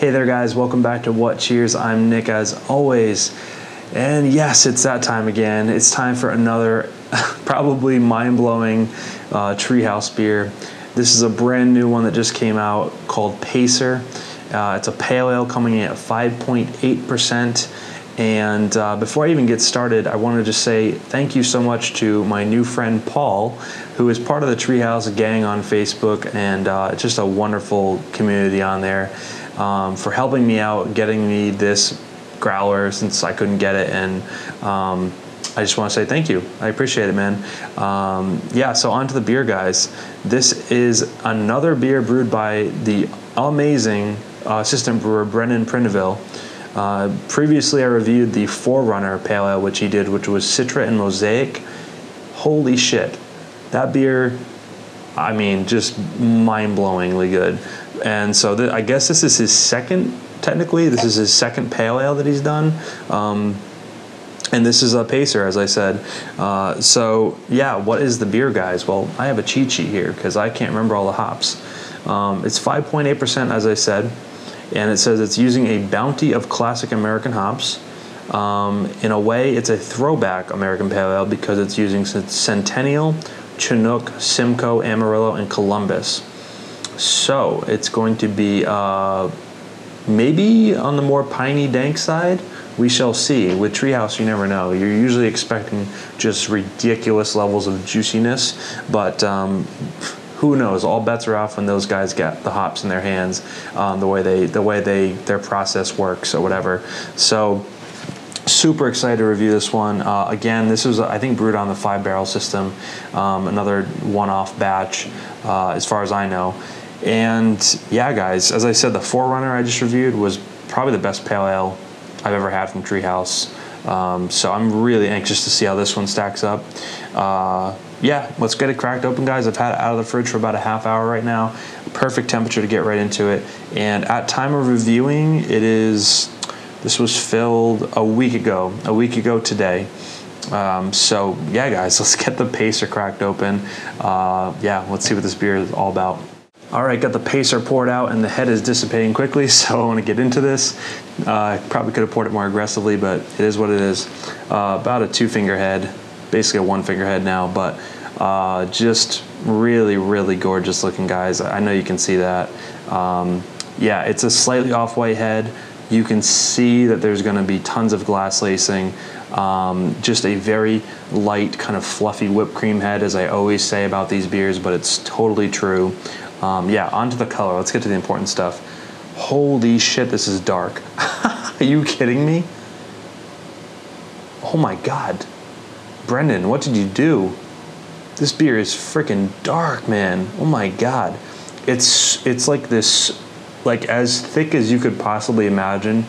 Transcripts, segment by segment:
Hey there, guys. Welcome back to What Cheers. I'm Nick, as always. And yes, it's that time again. It's time for another probably mind blowing uh, treehouse beer. This is a brand new one that just came out called Pacer. Uh, it's a pale ale coming in at 5.8%. And uh, before I even get started, I wanted to say thank you so much to my new friend Paul, who is part of the Treehouse gang on Facebook, and uh, just a wonderful community on there, um, for helping me out, getting me this growler since I couldn't get it. And um, I just want to say thank you. I appreciate it, man. Um, yeah, so on to the beer, guys. This is another beer brewed by the amazing uh, assistant brewer Brendan Prindiville. Uh, previously, I reviewed the Forerunner Pale Ale, which he did, which was Citra and Mosaic. Holy shit. That beer, I mean, just mind blowingly good. And so th- I guess this is his second, technically, this is his second Pale Ale that he's done. Um, and this is a pacer, as I said. Uh, so, yeah, what is the beer, guys? Well, I have a cheat sheet here because I can't remember all the hops. Um, it's 5.8%, as I said and it says it's using a bounty of classic American hops. Um, in a way, it's a throwback American Pale Ale because it's using Centennial, Chinook, Simcoe, Amarillo, and Columbus. So it's going to be uh, maybe on the more piney dank side. We shall see. With Treehouse, you never know. You're usually expecting just ridiculous levels of juiciness, but um, who knows? All bets are off when those guys get the hops in their hands, um, the way they the way they their process works or whatever. So super excited to review this one. Uh, again, this was I think brewed on the five barrel system, um, another one-off batch, uh, as far as I know. And yeah, guys, as I said, the Forerunner I just reviewed was probably the best pale ale I've ever had from Treehouse. Um, so I'm really anxious to see how this one stacks up. Uh, yeah, let's get it cracked open, guys. I've had it out of the fridge for about a half hour right now. Perfect temperature to get right into it. And at time of reviewing, it is. This was filled a week ago. A week ago today. Um, so yeah, guys, let's get the pacer cracked open. Uh, yeah, let's see what this beer is all about. All right, got the pacer poured out and the head is dissipating quickly, so I want to get into this. Uh, probably could have poured it more aggressively, but it is what it is. Uh, about a two finger head, basically a one finger head now, but uh, just really, really gorgeous looking guys. I know you can see that. Um, yeah, it's a slightly off white head. You can see that there's going to be tons of glass lacing. Um, just a very light, kind of fluffy whipped cream head, as I always say about these beers, but it's totally true. Um, yeah, onto the color. Let's get to the important stuff. Holy shit, this is dark. Are you kidding me? Oh my god. Brendan, what did you do? This beer is freaking dark, man. Oh my god. It's it's like this like as thick as you could possibly imagine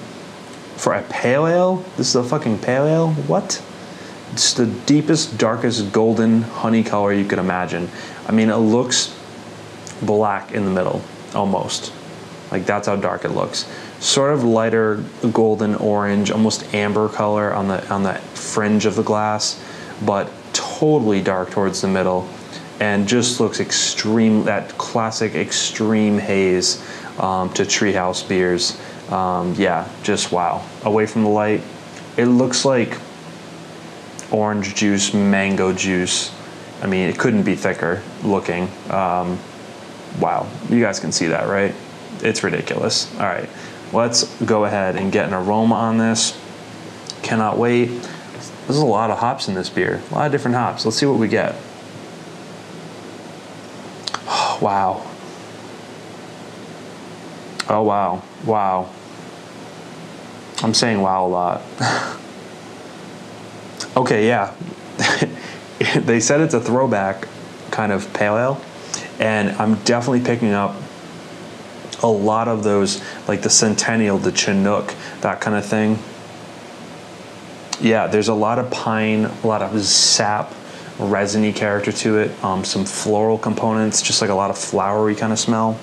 for a pale ale. This is a fucking pale ale. What? It's the deepest, darkest golden honey color you could imagine. I mean, it looks black in the middle almost. Like that's how dark it looks. Sort of lighter golden orange, almost amber color on the on the fringe of the glass, but totally dark towards the middle and just looks extreme that classic extreme haze um, to treehouse beers um, yeah just wow away from the light it looks like orange juice mango juice i mean it couldn't be thicker looking um, wow you guys can see that right it's ridiculous all right let's go ahead and get an aroma on this cannot wait there's a lot of hops in this beer. A lot of different hops. Let's see what we get. Oh, wow. Oh, wow. Wow. I'm saying wow a lot. okay, yeah. they said it's a throwback kind of pale ale, and I'm definitely picking up a lot of those, like the Centennial, the Chinook, that kind of thing yeah, there's a lot of pine, a lot of sap, resiny character to it, um, some floral components, just like a lot of flowery kind of smell.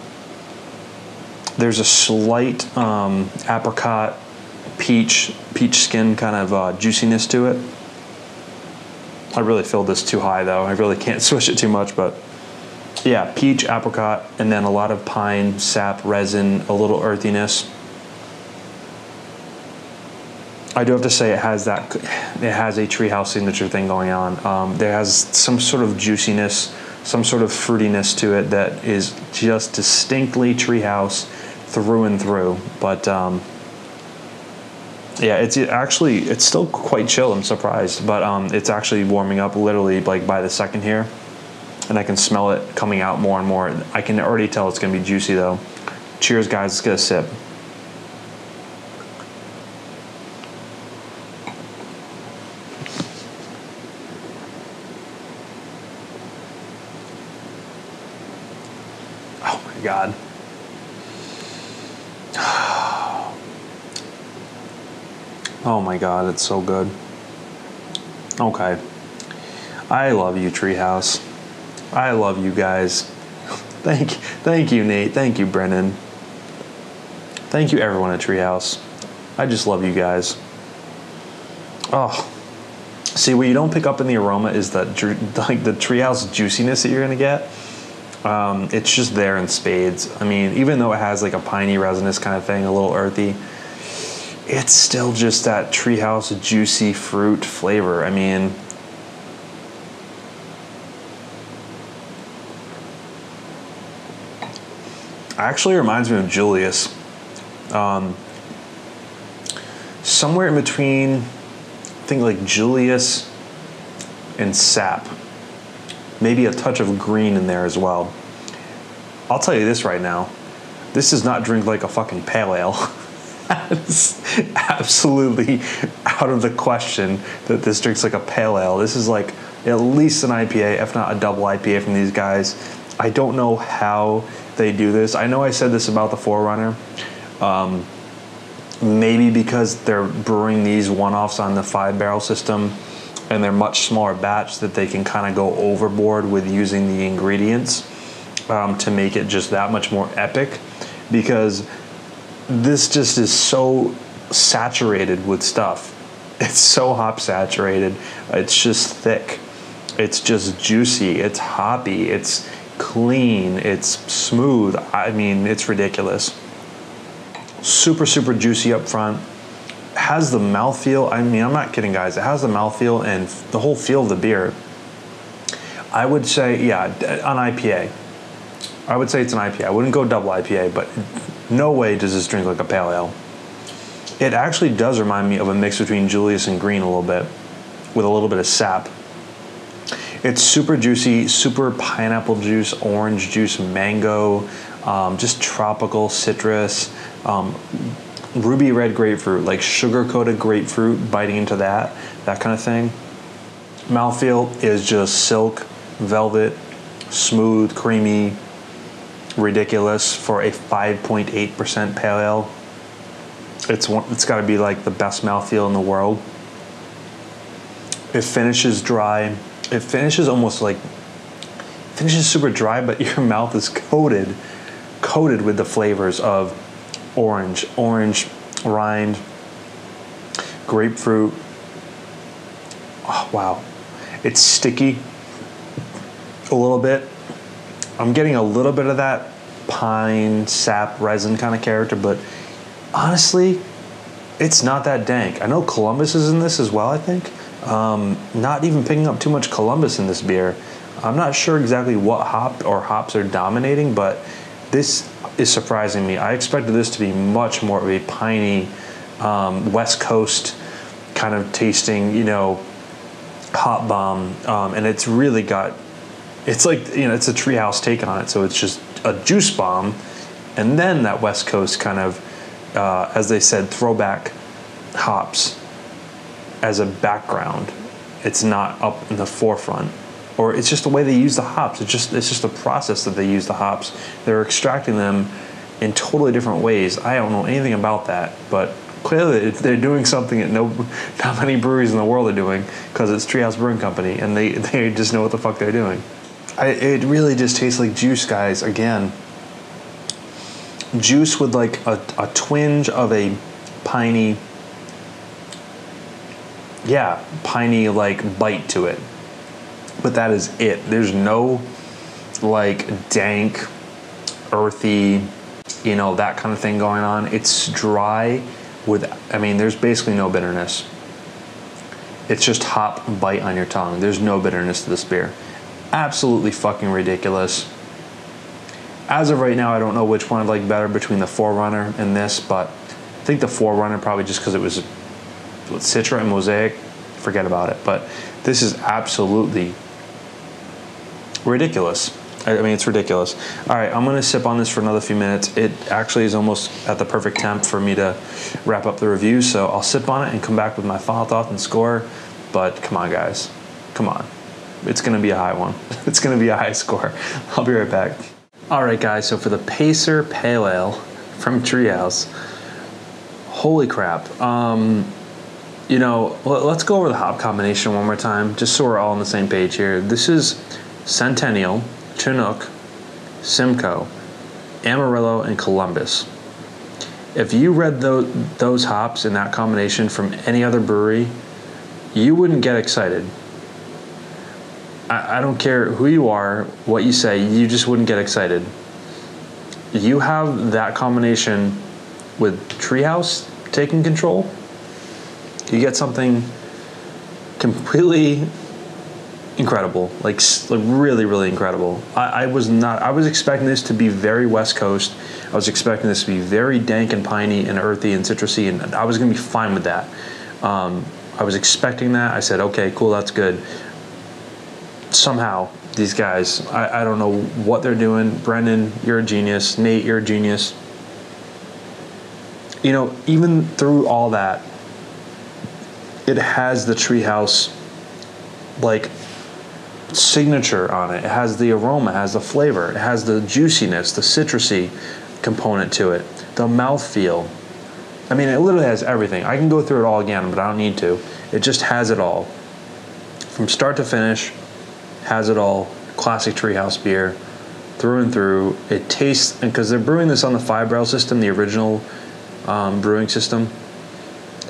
There's a slight um, apricot, peach, peach skin kind of uh, juiciness to it. I really filled this too high though. I really can't swish it too much, but yeah, peach, apricot, and then a lot of pine, sap, resin, a little earthiness. I do have to say it has that. It has a treehouse signature thing going on. Um, there has some sort of juiciness, some sort of fruitiness to it that is just distinctly treehouse through and through. But um, yeah, it's actually it's still quite chill. I'm surprised, but um, it's actually warming up literally like by the second here, and I can smell it coming out more and more. I can already tell it's gonna be juicy though. Cheers, guys. Let's get a sip. Oh my god. Oh my god, it's so good. Okay. I love you, Treehouse. I love you guys. Thank thank you, Nate. Thank you, Brendan. Thank you everyone at Treehouse. I just love you guys. Oh. See, what you don't pick up in the aroma is that like the treehouse juiciness that you're gonna get. Um, it's just there in spades. I mean, even though it has like a piney resinous kind of thing, a little earthy, it's still just that treehouse juicy fruit flavor. I mean, actually reminds me of Julius. Um, somewhere in between, I think like Julius and Sap. Maybe a touch of green in there as well. I'll tell you this right now. This does not drink like a fucking pale ale. That's absolutely out of the question that this drinks like a pale ale. This is like at least an IPA, if not a double IPA from these guys. I don't know how they do this. I know I said this about the Forerunner. Um, maybe because they're brewing these one-offs on the five barrel system and they're much smaller batch that they can kind of go overboard with using the ingredients um, to make it just that much more epic. Because this just is so saturated with stuff. It's so hop saturated. It's just thick. It's just juicy. It's hoppy. It's clean it's smooth. I mean it's ridiculous. Super super juicy up front. Has the mouthfeel i mean i'm not kidding guys. It has the mouthfeel and the whole feel of the beer. I would say yeah an ipa i would say it's an ipa i wouldn't go double ipa but no way does this drink like a pale ale. It actually does remind me of a mix between julius and green a little bit with a little bit of sap it's super juicy, super pineapple juice, orange juice, mango, um, just tropical citrus, um, ruby red grapefruit, like sugar coated grapefruit, biting into that, that kind of thing. Mouthfeel is just silk, velvet, smooth, creamy, ridiculous for a 5.8% pale ale. It's it's got to be like the best mouthfeel in the world. It finishes dry it finishes almost like finishes super dry, but your mouth is coated coated with the flavors of orange, orange rind, grapefruit. Oh, wow. It's sticky a little bit. I'm getting a little bit of that pine, sap, resin kind of character, but honestly, it's not that dank. I know Columbus is in this as well, I think. Um, not even picking up too much Columbus in this beer. I'm not sure exactly what hop or hops are dominating, but this is surprising me. I expected this to be much more of a piney um, West Coast kind of tasting, you know, hop bomb, um, and it's really got. It's like you know, it's a treehouse take on it, so it's just a juice bomb, and then that West Coast kind of, uh, as they said, throwback hops as a background. It's not up in the forefront. Or it's just the way they use the hops. It's just it's just the process that they use the hops. They're extracting them in totally different ways. I don't know anything about that, but clearly they're doing something that no not many breweries in the world are doing because it's Treehouse Brewing Company and they they just know what the fuck they're doing. I, it really just tastes like juice, guys. Again, juice with like a, a twinge of a piney yeah, piney like bite to it. But that is it. There's no like dank, earthy, you know, that kind of thing going on. It's dry with, I mean, there's basically no bitterness. It's just hop bite on your tongue. There's no bitterness to this beer. Absolutely fucking ridiculous. As of right now, I don't know which one I'd like better between the Forerunner and this, but I think the Forerunner probably just because it was With citra and Mosaic. Forget about it. But this is absolutely ridiculous. I mean, it's ridiculous. All right, I'm gonna sip on this for another few minutes. It actually is almost at the perfect temp for me to wrap up the review. So I'll sip on it and come back with my final thoughts and score. But come on, guys, come on. It's gonna be a high one. It's gonna be a high score. I'll be right back. All right, guys. So for the Pacer Pale Ale from Treehouse, holy crap. Um, you know, let's go over the hop combination one more time, just so we're all on the same page here. This is Centennial, Chinook, Simcoe, Amarillo, and Columbus. If you read those, those hops in that combination from any other brewery, you wouldn't get excited. I don't care who you are, what you say, you just wouldn't get excited. You have that combination with Treehouse taking control, you get something completely incredible, like, like really, really incredible. I, I, was not. I was expecting this to be very West Coast. I was expecting this to be very dank and piney and earthy and citrusy, and I was going to be fine with that. Um, I was expecting that. I said, okay, cool, that's good. Somehow, these guys, I, I don't know what they're doing. Brendan, you're a genius. Nate, you're a genius. You know, even through all that, it has the treehouse like signature on it. It has the aroma, it has the flavor, it has the juiciness, the citrusy component to it, the mouthfeel. I mean, it literally has everything. I can go through it all again, but I don't need to. It just has it all. From start to finish, has it all. Classic treehouse beer, through and through. It tastes, and because they're brewing this on the five barrel system, the original um, brewing system,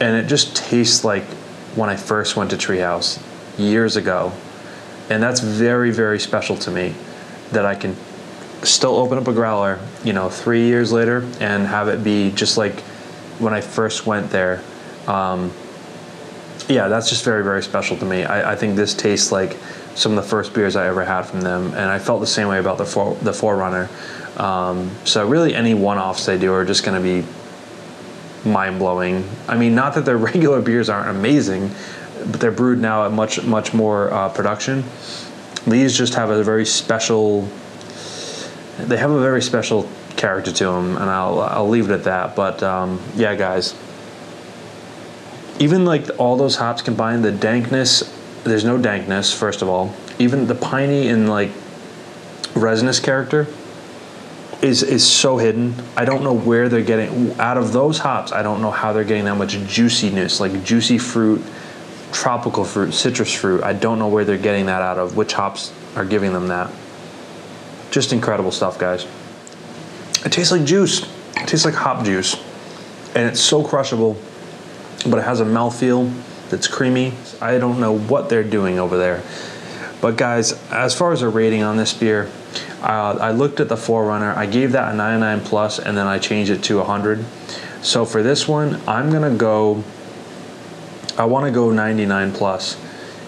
and it just tastes like when I first went to Treehouse years ago. And that's very, very special to me that I can still open up a growler, you know, three years later and have it be just like when I first went there. Um, yeah, that's just very, very special to me. I, I, think this tastes like some of the first beers I ever had from them, and I felt the same way about the for, the Forerunner. Um, so really, any one-offs they do are just going to be mind blowing. I mean, not that their regular beers aren't amazing, but they're brewed now at much much more uh, production. These just have a very special. They have a very special character to them, and I'll I'll leave it at that. But um, yeah, guys. Even like all those hops combined, the dankness. There's no dankness. First of all, even the piney and like resinous character is is so hidden. I don't know where they're getting out of those hops. I don't know how they're getting that much juiciness, like juicy fruit, tropical fruit, citrus fruit. I don't know where they're getting that out of. Which hops are giving them that? Just incredible stuff, guys. It tastes like juice. It tastes like hop juice, and it's so crushable, but it has a mouthfeel that's creamy. I don't know what they're doing over there. But guys, as far as a rating on this beer, uh, I looked at the Forerunner. I gave that a 99 plus, and then I changed it to 100. So for this one, I'm gonna go. I want to go 99 plus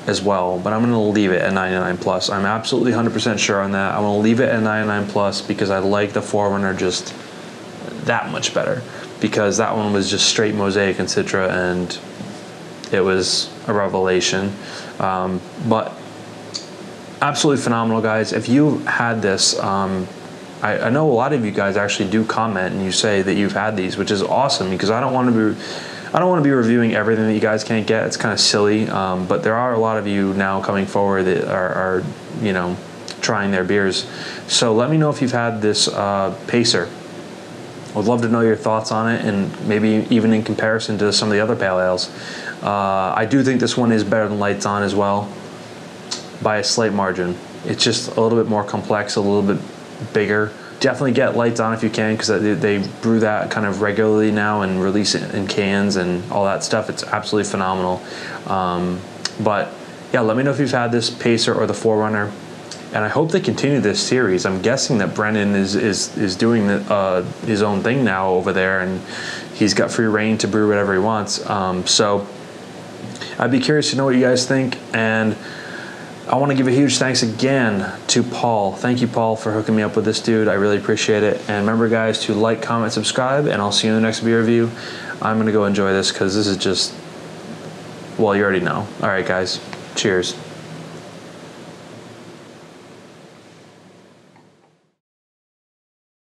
as well, but I'm gonna leave it at 99 plus. I'm absolutely 100% sure on that. I want to leave it at 99 plus because I like the Forerunner just that much better. Because that one was just straight mosaic and citra, and it was a revelation. Um, but absolutely phenomenal, guys. If you had this, um, I, I, know a lot of you guys actually do comment and you say that you've had these, which is awesome because I don't want to be. I don't want to be reviewing everything that you guys can't get. It's kind of silly, um, but there are a lot of you now coming forward that are, are, you know, trying their beers. So let me know if you've had this uh, Pacer. I would love to know your thoughts on it, and maybe even in comparison to some of the other pale ales. Uh, I do think this one is better than Lights On as well by a slight margin. It's just a little bit more complex, a little bit bigger. Definitely get lights on if you can because they, brew that kind of regularly now and release it in cans and all that stuff. It's absolutely phenomenal. Um, but yeah, let me know if you've had this Pacer or the Forerunner. and I hope they continue this series. I'm guessing that Brendan is is is doing the, uh, his own thing now over there, and he's got free reign to brew whatever he wants. Um, so I'd be curious to know what you guys think, and I want to give a huge thanks again to Paul. Thank you, Paul, for hooking me up with this dude. I really appreciate it. And remember, guys, to like, comment, subscribe, and I'll see you in the next beer review. I'm gonna go enjoy this because this is just well, you already know. All right, guys. Cheers.